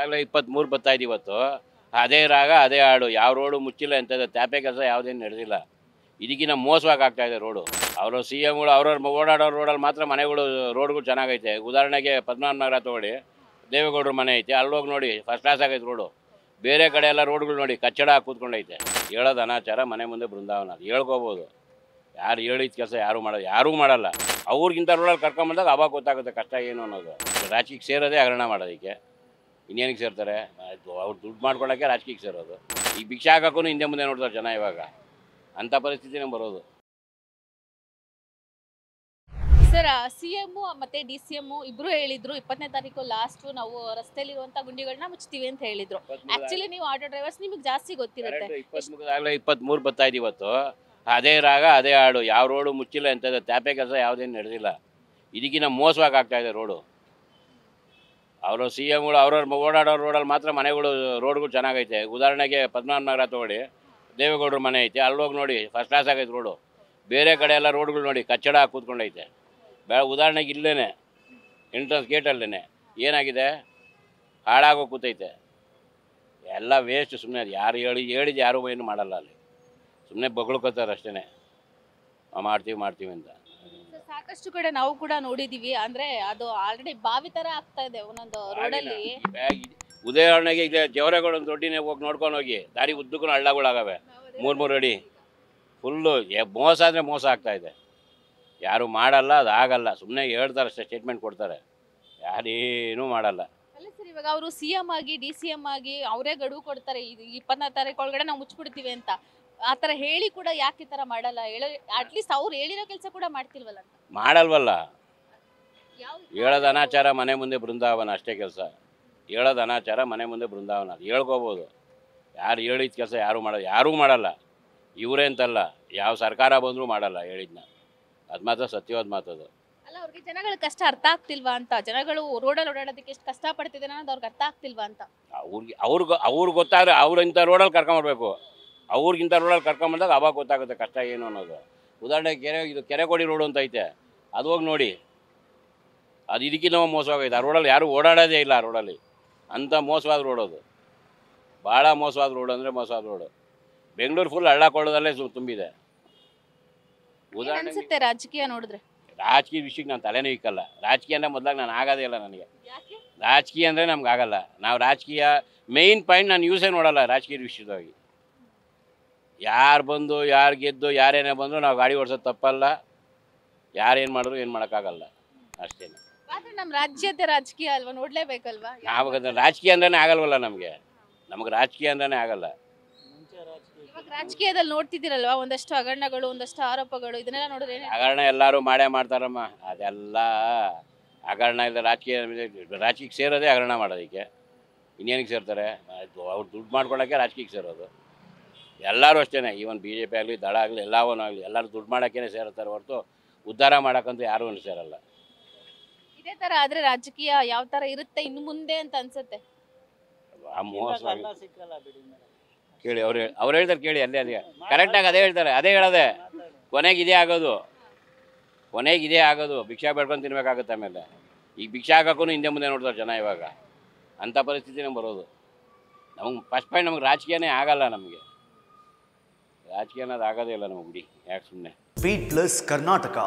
ಆಗಲೇ ಇಪ್ಪತ್ತ್ಮೂರು ಬರ್ತಾಯಿದ್ದು ಇವತ್ತು. ಅದೇ ರಾಗ, ಅದೇ ಹಾಡು. ಯಾವ ರೋಡು ಮುಚ್ಚಿಲ್ಲ ಎಂಥದ್ದು ತ್ಯಾಪೆ ಕೆಲಸ ಯಾವುದೇನು ನಡೆದಿಲ್ಲ. ಇದಕ್ಕಿಂತ ಮೋಸವಾಗಿ ಆಗ್ತಾ ಇದೆ ರೋಡು. ಅವರು ಸಿ ಎಮ್ಗಳು ಅವ್ರವ್ರ ಓಡಾಡೋ ರೋಡಲ್ಲಿ ಮಾತ್ರ ಮನೆಗಳು, ರೋಡ್ಗಳು ಚೆನ್ನಾಗೈತೆ. ಉದಾಹರಣೆಗೆ ಪದ್ಮನಾಭ ನಗರ ತಗೊಳ್ಳಿ ದೇವೇಗೌಡರ ಮನೆ ಐತೆ. ಅಲ್ಲೋಗಿ ನೋಡಿ ಫಸ್ಟ್ ಕ್ಲಾಸ್ ಆಗೈತೆ ರೋಡು. ಬೇರೆ ಕಡೆ ಎಲ್ಲ ರೋಡ್ಗಳು ನೋಡಿ, ಕಚ್ಚಡ ಕೂತ್ಕೊಂಡೈತೆ. ಹೇಳೋದು ಅನಾಚಾರ, ಮನೆ ಮುಂದೆ ಬೃಂದಾವನ ಅದು. ಹೇಳ್ಕೋಬೋದು. ಯಾರು ಹೇಳಿದ ಕೆಲಸ ಯಾರು ಮಾಡೋದು ಯಾರೂ ಮಾಡಲ್ಲ. ಅವ್ರಿಗಿಂತ ರೋಡಲ್ಲಿ ಕರ್ಕೊಂಬಂದಾಗ ಅವಾಗ ಗೊತ್ತಾಗುತ್ತೆ ಕಷ್ಟ ಏನು ಅನ್ನೋದು. ರಾಜಕೀಯಕ್ಕೆ ಸೇರೋದೇ ಹಗರಣ ಮಾಡೋದಕ್ಕೆ. ಇನ್ನೇನಕ್ಕೆ ಸೇರ್ತಾರೆ. ಅವ್ರು ದುಡ್ಡು ಮಾಡ್ಕೊಳಕ್ಕೆ ರಾಜಕೀಯಕ್ಕೆ ಸೇರೋದು. ಈ ಭಿಕ್ಷೆ ಹಾಕೋಕ್ಕೂ ಹಿಂದೆ ಮುಂದೆ ನೋಡ್ತಾರೆ ಜನ ಇವಾಗ. ಅಂಥ ಪರಿಸ್ಥಿತಿನೇ ಬರೋದು. ಸರ್ ಸಿ ಎಂ ಮತ್ತೆ ಡಿ ಸಿ ಎಂ ಇಬ್ರು ಹೇಳಿದ್ರು ಇಪ್ಪತ್ತನೇ ತಾರೀಕು ಲಾಸ್ಟ್ ನಾವು ರಸ್ತೆಯಲ್ಲಿ ಇರುವಂತ ಗುಂಡಿಗಳನ್ನ ಮುಚ್ತೀವಿ ಅಂತ ಹೇಳಿದ್ರು. ಆಕ್ಚುಲಿ ನೀವು ಆಟೋ ಡ್ರೈವರ್ಸ್ ನಿಮಗೆ ಜಾಸ್ತಿ ಗೊತ್ತಿರುತ್ತೆ. ಆಗಲೇ ಇಪ್ಪತ್ತ್ ಮೂರು ಬರ್ತಾ ಇದೆ ಇವತ್ತು. ಅದೇ ರಾಗ ಅದೇ ಹಾಡು. ಯಾವ ರೋಡು ಮುಚ್ಚಿಲ್ಲ ಎಂಥದ್ದು ತ್ಯಾಪೆ ಕೆಲಸ ಯಾವುದೇನು ನಡೆದಿಲ್ಲ. ಇದಕ್ಕಿಂತ ಮೋಸವಾಗಿ ಆಗ್ತಾ ಇದೆ ರೋಡು ಅವರು ಸಿ ಎಂಗಳು ಅವ್ರವ್ರ ಓಡಾಡೋ ರೋಡಲ್ಲಿ ಮಾತ್ರ ಮನೆಗಳು, ರೋಡ್ಗಳು ಚೆನ್ನಾಗೈತೆ. ಉದಾಹರಣೆಗೆ ಪದ್ಮನಾಭ ನಗರ ತೊಗೊಳ್ಳಿ, ದೇವೇಗೌಡರ ಮನೆ ಐತೆ. ಅಲ್ಲೋಗಿ ನೋಡಿ ಫಸ್ಟ್ ಕ್ಲಾಸ್ ಆಗೈತೆ ರೋಡು. ಬೇರೆ ಕಡೆ ಎಲ್ಲ ರೋಡ್ಗಳು ನೋಡಿ, ಕಚ್ಚಡ ಕೂತ್ಕೊಂಡೈತೆ. ಬೇ ಉದಾಹರಣೆಗೆ ಇಲ್ಲೇ ಎಂಟ್ರೆನ್ಸ್ ಗೇಟಲ್ಲೇ ಏನಾಗಿದೆ? ಹಾಳಾಗೋ ಕೂತೈತೆ. ಎಲ್ಲ ವೇಸ್ಟ್ ಸುಮ್ಮನೆ ಅದು. ಯಾರು ಹೇಳಿ ಹೇಳಿದ್ದು ಯಾರೂ ಏನು ಮಾಡಲ್ಲ ಅಲ್ಲಿ. ಸುಮ್ಮನೆ ಬಗಳ್ಕೋತಾರೆ ಅಷ್ಟೇ ಮಾಡ್ತೀವಿ ಮಾಡ್ತೀವಿ ಅಂತ. ಸಾಕಷ್ಟು ಕಡೆ ನಾವು ಕೂಡ ನೋಡಿದೀವಿ. ಅಂದ್ರೆ ಅದು ಆಲ್ರೆಡಿ ಬಾವಿ ತರ ಆಗ್ತಾ ಇದೆ ಒಂದೊಂದು ರೋಡಲ್ಲಿ ಉದಾಹರಣೆಗೆ ಈಗ ಜವರೇಗೌಡ ದೊಡ್ಡಿನೇ ಹೋಗಿ ನೋಡ್ಕೊಂಡು ಹೋಗಿ. ದಾರಿ ಉದ್ದಕ್ಕೂ ಹಳ್ಳಗಳಾಗವೆ ಮೂರು ಮೂರು ಅಡಿ. ಫುಲ್ಲು ಮೋಸ ಅಂದರೆ ಮೋಸ ಆಗ್ತಾ ಇದೆ. ಯಾರು ಮಾಡಲ್ಲ ಅದು ಆಗಲ್ಲ. ಸುಮ್ಮನೆ ಹೇಳ್ತಾರೆ ಅಷ್ಟೇ ಸ್ಟೇಟ್ಮೆಂಟ್ ಕೊಡ್ತಾರೆ. ಯಾರೇನು ಮಾಡಲ್ಲ. ಅಲ್ಲ ಸರ್ ಇವಾಗ ಅವರು ಸಿ ಎಂ ಆಗಿ ಡಿ ಸಿ ಎಂ ಆಗಿ ಅವರೇ ಗಡುವು ಕೊಡ್ತಾರೆ. ಇದು ಇಪ್ಪತ್ತನೇ ತಾರೀಕು ಒಳಗಡೆ ನಾವು ಮುಚ್ಚಿಬಿಡ್ತೀವಿ ಅಂತ. ಆ ಥರ ಹೇಳಿ ಕೂಡ ಯಾಕೆ ಈ ಥರ ಮಾಡಲ್ಲ? ಹೇಳೋ ಅಟ್ಲೀಸ್ಟ್ ಅವ್ರು ಹೇಳಿರೋ ಕೆಲಸ ಕೂಡ ಮಾಡ್ತಿಲ್ವಲ್ಲ ಅಂತ. ಮಾಡಲ್ವಲ್ಲ. ಹೇಳದ ಹೇಳೋದು ಅನಾಚಾರ ಮನೆ ಮುಂದೆ ಬೃಂದಾವನ ಅಷ್ಟೇ ಕೆಲಸ. ಹೇಳದ ಅನಾಚಾರ ಮನೆ ಮುಂದೆ ಬೃಂದಾವನ ಅದು. ಹೇಳ್ಕೋಬೋದು. ಯಾರು ಹೇಳಿದ ಕೆಲಸ ಯಾರು ಮಾಡೋದು ಯಾರೂ ಮಾಡಲ್ಲ. ಇವರೇ ಅಂತಲ್ಲ. ಯಾವ ಸರ್ಕಾರ ಬಂದರೂ ಮಾಡಲ್ಲ ಹೇಳಿದ್ನ. ಅದು ಮಾತ್ರ ಸತ್ಯವಾದ ಮಾತದು ಅಲ್ಲ ಅವ್ರಿಗೆ ಜನಗಳ ಕಷ್ಟ ಅರ್ಥ ಆಗ್ತಿಲ್ವಾ ಅಂತ? ಜನಗಳು ರೋಡಲ್ಲಿ ಓಡಾಡೋದಕ್ಕೆ ಎಷ್ಟು ಕಷ್ಟ ಪಡ್ತಿದ್ದಾರೆ ಅನ್ನೋದು ಅವ್ರಿಗೆ ಅರ್ಥ ಆಗ್ತಿಲ್ವಾ ಅಂತ? ಅವ್ರಿಗೆ ಅವ್ರಿಗೆ ಅವ್ರಿಗೆ ಗೊತ್ತಾದ್ರೆ ಅವ್ರು ಇಂಥ ರೋಡಲ್ಲಿ ಕರ್ಕೊಂಬರ್ಬೇಕು ಅವ್ರಿಗಿಂತ ರೋಡಲ್ಲಿ ಕರ್ಕೊಂಬಂದಾಗ ಅವಾಗ ಗೊತ್ತಾಗುತ್ತೆ ಕಷ್ಟ ಏನು ಅನ್ನೋದು. ಉದಾಹರಣೆಗೆ ಕೆರೆ ಇದು ಕೆರೆಕೋಡಿ ರೋಡು ಅಂತ ಐತೆ. ಅದು ಹೋಗಿ ನೋಡಿ. ಅದು ಇದಕ್ಕಿಂತ ಮೋಸವಾಗೈತೆ ಆ ರೋಡಲ್ಲಿ ಯಾರೂ ಓಡಾಡೋದೇ ಇಲ್ಲ ಆ ರೋಡಲ್ಲಿ. ಅಂಥ ಮೋಸವಾದ ರೋಡ್ ಅದು. ಭಾಳ ಮೋಸವಾದ ರೋಡ್ ಅಂದರೆ ಮೋಸವಾದ ರೋಡು. ಬೆಂಗಳೂರು ಫುಲ್ ಹಳ್ಳ ಕೊಳ್ಳೋದಲ್ಲೇ ಸು- ತುಂಬಿದೆ. ಉದಾಹರಣೆ ರಾಜಕೀಯ ನೋಡಿದ್ರೆ? ರಾಜಕೀಯ ವಿಷಯಕ್ಕೆ ನಾನು ತಲೆನೇ ಇಕ್ಕಲ್ಲ. ರಾಜಕೀಯ ಅಂದರೆ ಮೊದಲಾಗ ನಾನು ಆಗೋದೇ ಇಲ್ಲ ನನಗೆ. ರಾಜಕೀಯ ಅಂದರೆ ನಮ್ಗೆ ಆಗಲ್ಲ. ನಾವು ರಾಜಕೀಯ ಮೇಯ್ನ್ ಪಾಯಿಂಟ್ ನಾನು ಯೂಸೇ ನೋಡಲ್ಲ ರಾಜಕೀಯ ವಿಷಯವಾಗಿ ಯಾರು ಬಂದು ಯಾರು ಗೆದ್ದು ಯಾರೇನೇ ಬಂದರೂ ನಾವು ಗಾಡಿ ಓಡಿಸೋದು ತಪ್ಪಲ್ಲ. ಯಾರೇನು ಮಾಡಿದ್ರು ಏನು ಮಾಡೋಕ್ಕಾಗಲ್ಲ. ಅಷ್ಟೇ ಆದ್ರೆ ನಮ್ಮ ರಾಜ್ಯದ ರಾಜಕೀಯ ಅಲ್ವಾ? ನೋಡಲೇಬೇಕಲ್ವಾ? ನಾವು ಅದನ್ನ ರಾಜಕೀಯ ಅಂದ್ರೇ ಆಗಲ್ವಲ್ಲ ನಮಗೆ? ನಮಗೆ ರಾಜಕೀಯ ಅಂದ್ರೇ ಆಗಲ್ಲ. ಇವಾಗ ರಾಜಕೀಯದಲ್ಲಿ ನೋಡ್ತಿದ್ದೀರಲ್ವಾ? ಒಂದಷ್ಟು ಹಗರಣಗಳು ಒಂದಷ್ಟು ಆರೋಪಗಳು ಇದನ್ನೆಲ್ಲ ನೋಡಿದ್ರೆ ಏನ್ ಹಗರಣ ಎಲ್ಲರೂ ಮಾಡೇ ಮಾಡ್ತಾರಮ್ಮ. ಅದೆಲ್ಲ ಹಗರಣ ಇಲ್ಲ ರಾಜಕೀಯ ರಾಜಕೀಯಕ್ಕೆ ಸೇರೋದೇ ಹಗರಣ ಮಾಡೋದಕ್ಕೆ. ಇನ್ನೇನಕ್ಕೆ ಸೇರ್ತಾರೆ? ಅವ್ರು ದುಡ್ಡು ಮಾಡ್ಕೊಳ್ಳೋಕ್ಕೆ ರಾಜಕೀಯಕ್ಕೆ ಸೇರೋದು. ಎಲ್ಲರೂ ಅಷ್ಟೇ ಈವನ್ ಬಿ ಜೆ ಪಿ ಆಗಲಿ ದಳ ಆಗಲಿ ಎಲ್ಲವನ್ನೂ ಆಗಲಿ ಎಲ್ಲರೂ ದುಡ್ಡು ಮಾಡೋಕ್ಕೇ ಸೇರುತ್ತಾರೆ ಹೊರತು ಉದ್ಧಾರ ಮಾಡೋಕ್ಕಂತೂ ಯಾರೂ ಸೇರಲ್ಲ. ಇದೇ ತರ ಆದ್ರೆ ರಾಜಕೀಯ ಯಾವ ತರ ಇರುತ್ತೆ ಇನ್ನು ಮುಂದೆ ಅಂತ ಅನ್ಸುತ್ತೆ? ಆ ಮೋಸವಾಗಿ ಕೇಳಿ ಅವ್ರು ಹೇಳಿ ಅವ್ರು ಹೇಳ್ತಾರೆ ಕೇಳಿ ಅಲ್ಲೇ ಅದೇ ಕರೆಕ್ಟಾಗಿ ಅದೇ ಹೇಳ್ತಾರೆ ಅದೇ ಹೇಳೋದೆ. ಕೊನೆಗೆ ಇದೇ ಆಗೋದು. ಕೊನೆಗೆ ಇದೇ ಆಗೋದು. ಭಿಕ್ಷಾ ಬೇಡ್ಕೊಂಡು ತಿನ್ಬೇಕಾಗುತ್ತೆ ಆಮೇಲೆ. ಈಗ ಭಿಕ್ಷಾ ಹಾಕೋಕ್ಕೂ ಹಿಂದೆ ಮುಂದೆ ನೋಡ್ತಾರೆ ಜನ ಇವಾಗ. ಅಂಥ ಪರಿಸ್ಥಿತಿನೇ ಬರೋದು. ನಮ್ಗೆ ಫಸ್ಟ್ ಪಾಯಿಂಟ್ ನಮ್ಗೆ ರಾಜಕೀಯನೇ ಆಗಲ್ಲ ನಮಗೆ. ರಾಜಕೀಯ ಅನ್ನೋದು ಆಗೋದೇ ಇಲ್ಲ ನಮಗೆ ಬಿಡಿ ಯಾಕೆ ಸುಮ್ಮನೆ ಸ್ಪೀಡ್ ಪ್ಲಸ್ ಕರ್ನಾಟಕ